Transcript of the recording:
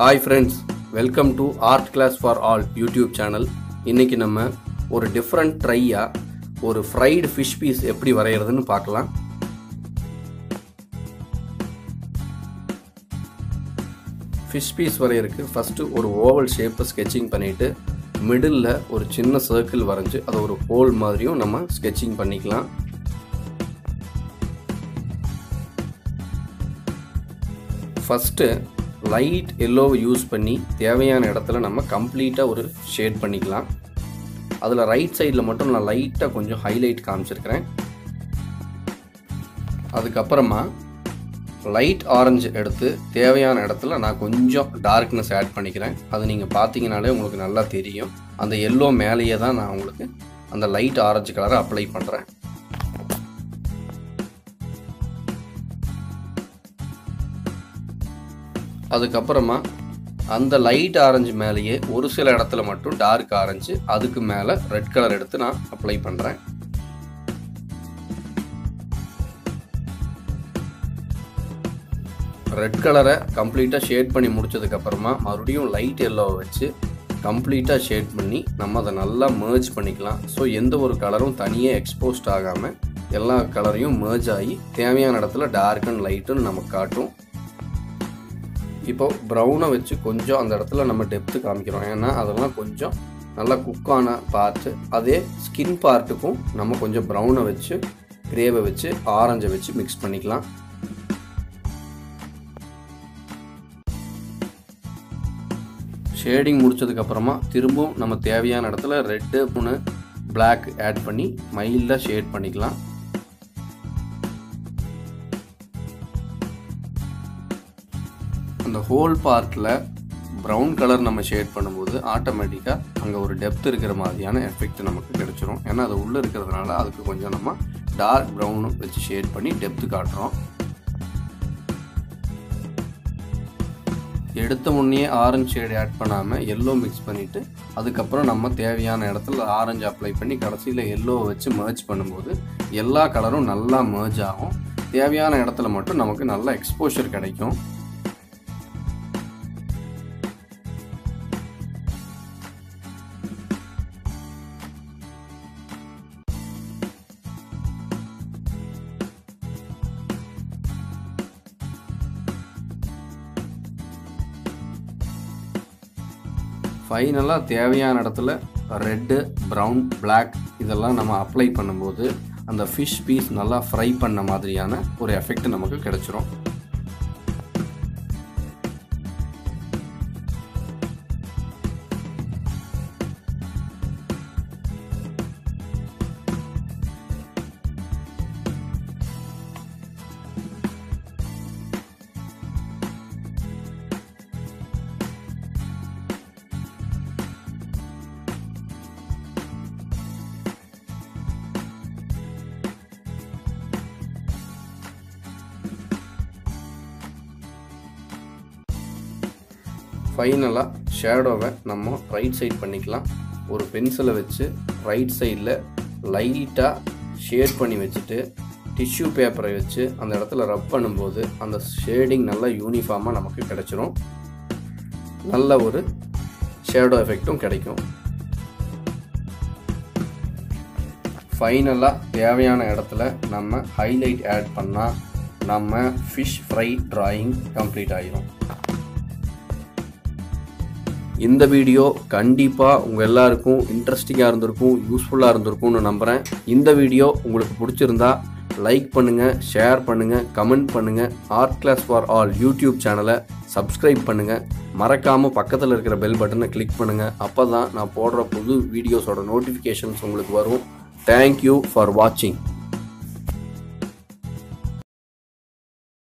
Hi friends welcome to art class for all YouTube channel இன்னைக்கு நம்ம ஒரு different ட்ரையாக ஒரு ஃப்ரைடு ஃபிஷ் பீஸ் எப்படி வரைகிறதுன்னு பார்க்கலாம். ஃபிஷ் பீஸ் வரைகிறதுக்கு ஃபஸ்ட்டு ஒரு ஓவல் ஷேப்பை ஸ்கெட்சிங் பண்ணிவிட்டு மிடில் ஒரு சின்ன சர்க்கிள் வரைஞ்சி அதை ஒரு ஹோல் மாதிரியும் நம்ம ஸ்கெட்சிங் பண்ணிக்கலாம். ஃபஸ்ட்டு லைட் எல்லோவை யூஸ் பண்ணி தேவையான இடத்துல நம்ம கம்ப்ளீட்டாக ஒரு ஷேட் பண்ணிக்கலாம். அதில் ரைட் சைடில் மட்டும் நான் லைட்டாக கொஞ்சம் ஹைலைட் காமிச்சிருக்கிறேன். அதுக்கப்புறமா லைட் ஆரஞ்சு எடுத்து தேவையான இடத்துல நான் கொஞ்சம் டார்க்னஸ் ஆட் பண்ணிக்கிறேன். அது நீங்கள் பார்த்தீங்கனாலே உங்களுக்கு நல்லா தெரியும். அந்த எல்லோ மேலேயே தான் நான் உங்களுக்கு அந்த லைட் ஆரஞ்சு கலரை அப்ளை பண்ணுறேன் அதுக்கப்புறமா அந்த லைட் ஆரஞ்சு மேலேயே ஒரு சில இடத்துல மட்டும் டார்க் ஆரஞ்சு அதுக்கு மேலே ரெட் கலர் எடுத்து நான் அப்ளை பண்ணுறேன் ரெட் கலரை கம்ப்ளீட்டாக ஷேட் பண்ணி முடிச்சதுக்கப்புறமா மறுபடியும் லைட் எல்லோவை வச்சு கம்ப்ளீட்டாக ஷேட் பண்ணி நம்ம அதை நல்லா மேர்ஜ் பண்ணிக்கலாம். ஸோ எந்த ஒரு கலரும் தனியாக எக்ஸ்போஸ்ட் ஆகாமல் எல்லா கலரையும் மேர்ஜ் ஆகி தேவையான இடத்துல டார்க் அண்ட் லைட்டுன்னு நமக்கு காட்டும். இப்போ ப்ரௌனை வச்சு கொஞ்சம் அந்த இடத்துல நம்ம டெப்த்து காமிக்கிறோம். ஏன்னா அதெல்லாம் கொஞ்சம் நல்லா குக்கான பார்ட்டு அதே ஸ்கின் பார்ட்டுக்கும் நம்ம கொஞ்சம் ப்ரௌனை வச்சு கிரேவை வச்சு ஆரஞ்சை வச்சு மிக்ஸ் பண்ணிக்கலாம். ஷேடிங் முடித்ததுக்கப்புறமா திரும்பவும் நம்ம தேவையான இடத்துல ரெட்டு மூணு பிளாக் ஆட் பண்ணி மைல்டாக ஷேட் பண்ணிக்கலாம். அந்த ஹோல் பார்ட்டில் ப்ரௌன் கலர் நம்ம ஷேட் பண்ணும்போது ஆட்டோமேட்டிக்காக அங்கே ஒரு டெப்த் இருக்கிற மாதிரியான எஃபெக்ட் நமக்கு கிடச்சிரும். ஏன்னா அது உள்ளே இருக்கிறதுனால அதுக்கு கொஞ்சம் நம்ம டார்க் ப்ரௌனும் வச்சு ஷேட் பண்ணி டெப்த்து காட்டுறோம். எடுத்த முன்னே ஆரஞ்சு ஷேடு ஆட் பண்ணாமல் எல்லோ மிக்ஸ் பண்ணிவிட்டு அதுக்கப்புறம் நம்ம தேவையான இடத்துல ஆரஞ்சு அப்ளை பண்ணி கடைசியில் எல்லோவை வச்சு மர்ஜ் பண்ணும்போது எல்லா கலரும் நல்லா மர்ஜ் ஆகும். தேவையான இடத்துல மட்டும் நமக்கு நல்ல எக்ஸ்போஷர் கிடைக்கும். ஃபைனலாக தேவையான இடத்துல ரெட்டு ப்ரௌன் பிளாக் இதெல்லாம் நம்ம அப்ளை பண்ணும்போது அந்த ஃபிஷ் பீஸ் நல்லா ஃப்ரை பண்ண மாதிரியான ஒரு எஃபெக்ட் நமக்கு கிடச்சிரும். ஃபைனலாக ஷேடோவை நம்ம ரைட் சைட் பண்ணிக்கலாம். ஒரு பென்சிலை வச்சு ரைட் சைடில் லைட்டாக ஷேட் பண்ணி வச்சுட்டு டிஷ்யூ பேப்பரை வச்சு அந்த இடத்துல ரப் பண்ணும்போது அந்த ஷேடிங் நல்லா யூனிஃபார்மாக நமக்கு கிடச்சிரும். நல்ல ஒரு ஷேடோ எஃபெக்டும் கிடைக்கும். ஃபைனலாக தேவையான இடத்துல நம்ம ஹைலைட் ஆட் பண்ணால் நம்ம ஃபிஷ் ஃப்ரை ட்ராயிங் கம்ப்ளீட் ஆகிரும் இந்த வீடியோ கண்டிப்பாக உங்கள் எல்லாருக்கும் இன்ட்ரெஸ்டிங்காக இருந்திருக்கும் யூஸ்ஃபுல்லாக இருந்திருக்கும்னு நம்புகிறேன் இந்த வீடியோ உங்களுக்கு பிடிச்சிருந்தா லைக் பண்ணுங்கள் ஷேர் பண்ணுங்கள் கமெண்ட் பண்ணுங்கள் art class for all YouTube சேனலை சப்ஸ்கிரைப் பண்ணுங்கள் மறக்காமல் பக்கத்தில் இருக்கிற பெல் பட்டனை கிளிக் பண்ணுங்கள் அப்போ தான் நான் போடுற புது வீடியோஸோட நோட்டிஃபிகேஷன்ஸ் உங்களுக்கு வரும். தேங்க்யூ ஃபார் வாட்சிங்